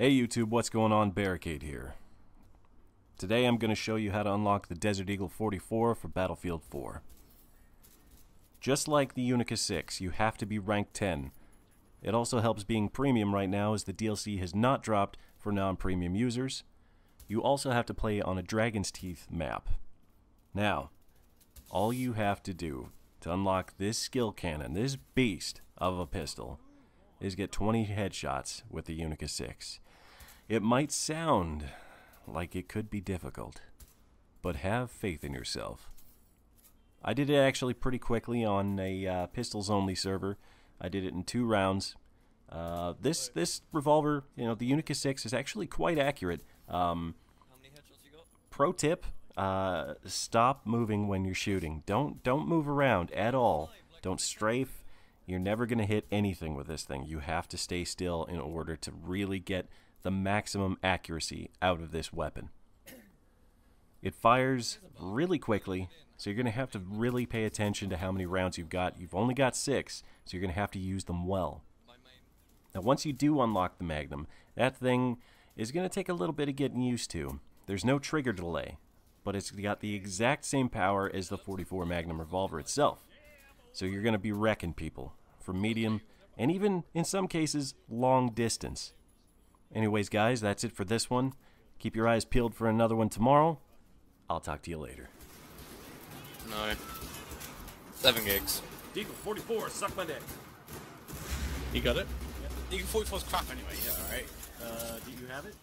Hey YouTube, what's going on? Barricade here. Today I'm going to show you how to unlock the Desert Eagle 44 for Battlefield 4. Just like the Unica 6, you have to be rank 10. It also helps being premium right now as the DLC has not dropped for non-premium users. You also have to play on a Dragon's Teeth map. Now, all you have to do to unlock this skill cannon, this beast of a pistol, is get 20 headshots with the Unica 6. It might sound like it could be difficult, but have faith in yourself. I did it actually pretty quickly on a uh, pistols only server. I did it in two rounds. Uh, this this revolver, you know, the Unica 6 is actually quite accurate. Um, pro tip: uh, stop moving when you're shooting. Don't don't move around at all. Don't strafe. You're never going to hit anything with this thing. You have to stay still in order to really get the maximum accuracy out of this weapon. It fires really quickly, so you're going to have to really pay attention to how many rounds you've got. You've only got six, so you're going to have to use them well. Now, once you do unlock the Magnum, that thing is going to take a little bit of getting used to. There's no trigger delay, but it's got the exact same power as the 44 Magnum revolver itself. So you're going to be wrecking people from medium and even, in some cases, long distance. Anyways, guys, that's it for this one. Keep your eyes peeled for another one tomorrow. I'll talk to you later. No. Seven gigs. Eagle 44, suck my dick. You got it? Eagle 44's crap anyway, yeah, alright. Uh, do you have it?